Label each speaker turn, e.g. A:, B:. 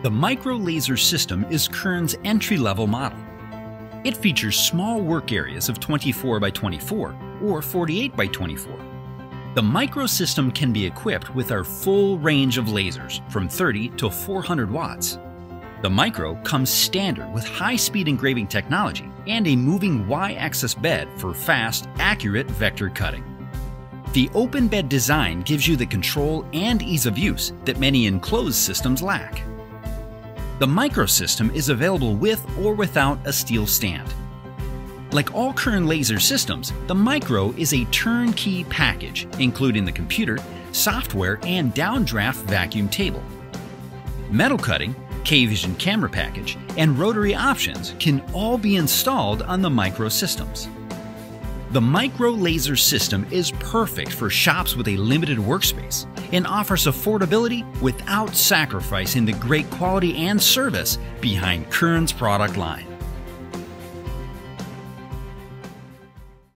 A: The Micro Laser System is Kern's entry-level model. It features small work areas of 24 by 24 or 48 by 24. The Micro System can be equipped with our full range of lasers from 30 to 400 watts. The Micro comes standard with high-speed engraving technology and a moving Y-axis bed for fast, accurate vector cutting. The open bed design gives you the control and ease of use that many enclosed systems lack. The microsystem is available with or without a steel stand. Like all Kern laser systems, the Micro is a turnkey package, including the computer, software, and downdraft vacuum table. Metal cutting, K-Vision camera package, and rotary options can all be installed on the Micro systems. The Micro Laser System is perfect for shops with a limited workspace and offers affordability without sacrificing the great quality and service behind Kern's product line.